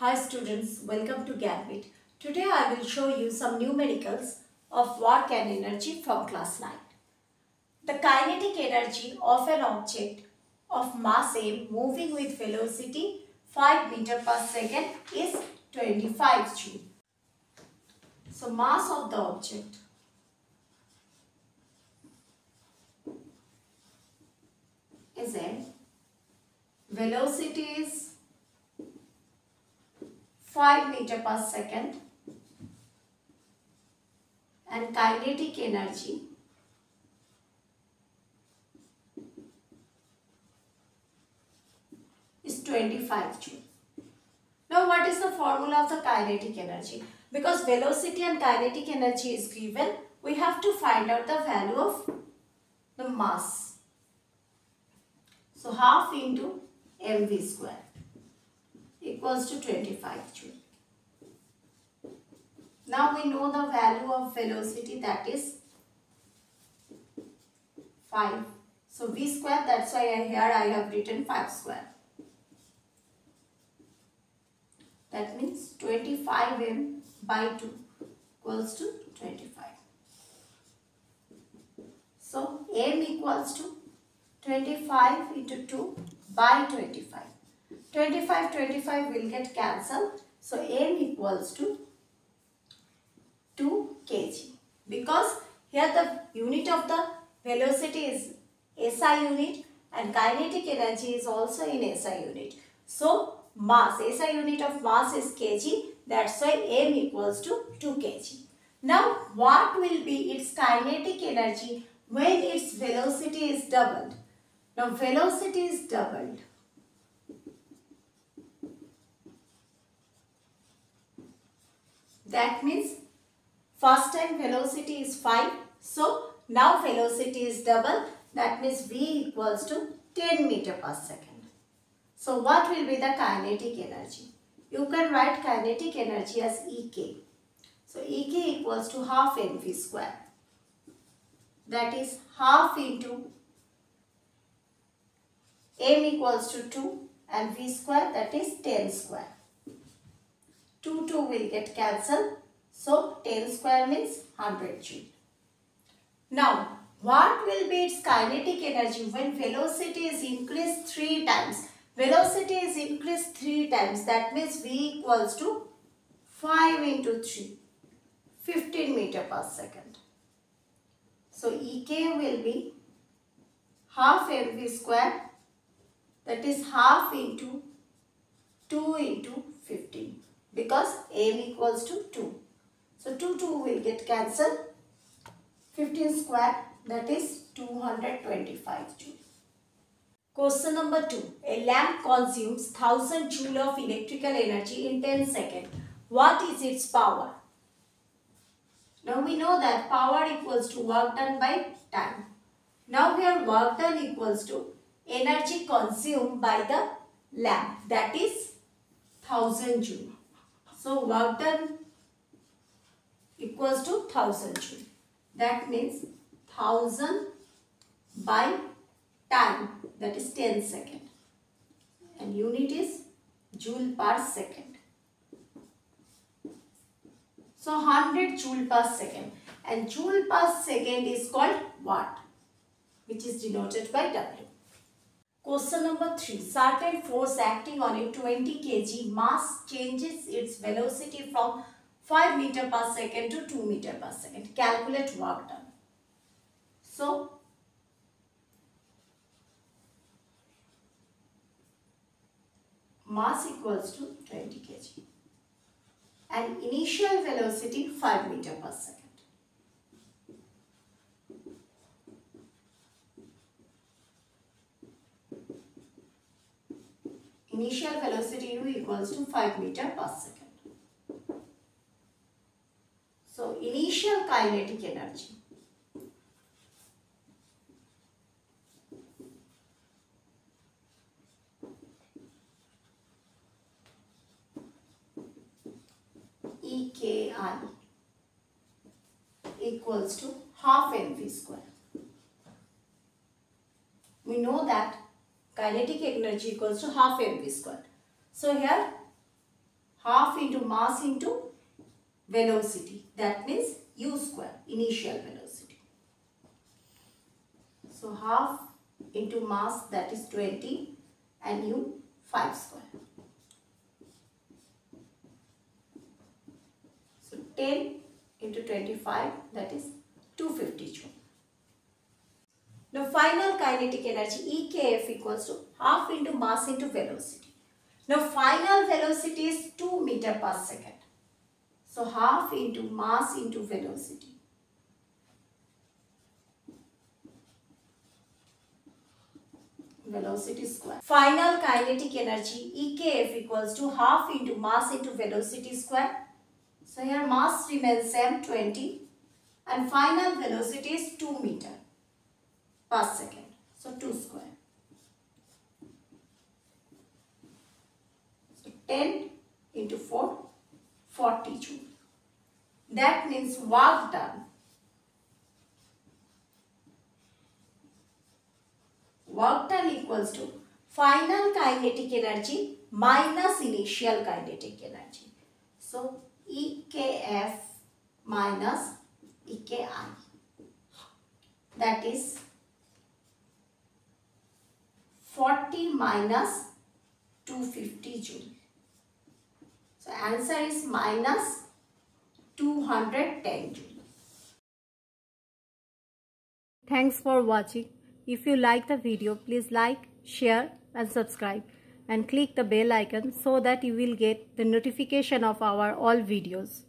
Hi students, welcome to Gyaanpith. Today I will show you some numericals of work and energy from class 9. The kinetic energy of an object of mass m moving with velocity 5 meter per second is 25 joule. So mass of the object is m, velocity is 5 meter per second and kinetic energy is 25 joule. Now what is the formula of the kinetic energy? Because velocity and kinetic energy is given, we have to find out the value of the mass. So half into mv square equals to 25 joule. Now we know the value of velocity that is 5. So v square that's why here I have written 5 square. That means 25m by 2 equals to 25. So m equals to 25 into 2 by 25. 25, 25 will get cancelled. So m equals to 2 kg. Because here the unit of the velocity is SI unit and kinetic energy is also in SI unit. So mass, SI unit of mass is kg. That's why m equals to 2 kg. Now what will be its kinetic energy when its velocity is doubled? Now velocity is doubled. That means first time velocity is 5. So now velocity is double. That means V equals to 10 meter per second. So what will be the kinetic energy? You can write kinetic energy as Ek. So Ek equals to half mv square. That is half into m equals to 2 and v square that is 10 square. 2 2 will get cancelled. So 10 square means 100 joule. Now what will be its kinetic energy when velocity is increased 3 times? Velocity is increased 3 times that means v equals to 5 into 3 15 meter per second. So Ek will be half mv square that is half into 2 into 15 because m equals to 2. So 2 2 will get cancelled. 15 square that is 225 joule. Question number 2. A lamp consumes 1000 joule of electrical energy in 10 seconds. What is its power? Now we know that power equals to work done by time. Now here work done equals to energy consumed by the lamp that is 1000 joule. So work done equals to 1000 joule. That means 1000 by time that is 10 second and unit is joule per second. So 100 joule per second and joule per second is called watt which is denoted by W. Question number 3. Certain force acting on a 20 kg mass changes its velocity from 5 meter per second to 2 meter per second. Calculate work done. So, mass equals to 20 kg and initial velocity 5 meter per second. Initial velocity u equals to 5 meter per second. So, initial kinetic energy. EKI equals to half mv square. We know that kinetic energy equals to half mv square. So here half into mass into velocity. That means u square initial velocity. So half into mass that is 20 and u 5 square. So 10 into 25 that is 250 joule now final kinetic energy EKF equals to half into mass into velocity. Now final velocity is 2 meter per second. So half into mass into velocity. Velocity square. Final kinetic energy EKF equals to half into mass into velocity square. So here mass remains same 20 and final velocity is 2 meter per second. So 2 square. So 10 into 4 40 joule. That means work done. Work done equals to final kinetic energy minus initial kinetic energy. So EKF minus EKI. That is 40 minus 250 joule. So answer is minus 210 joule. Thanks for watching. If you like the video, please like, share and subscribe and click the bell icon so that you will get the notification of our all videos.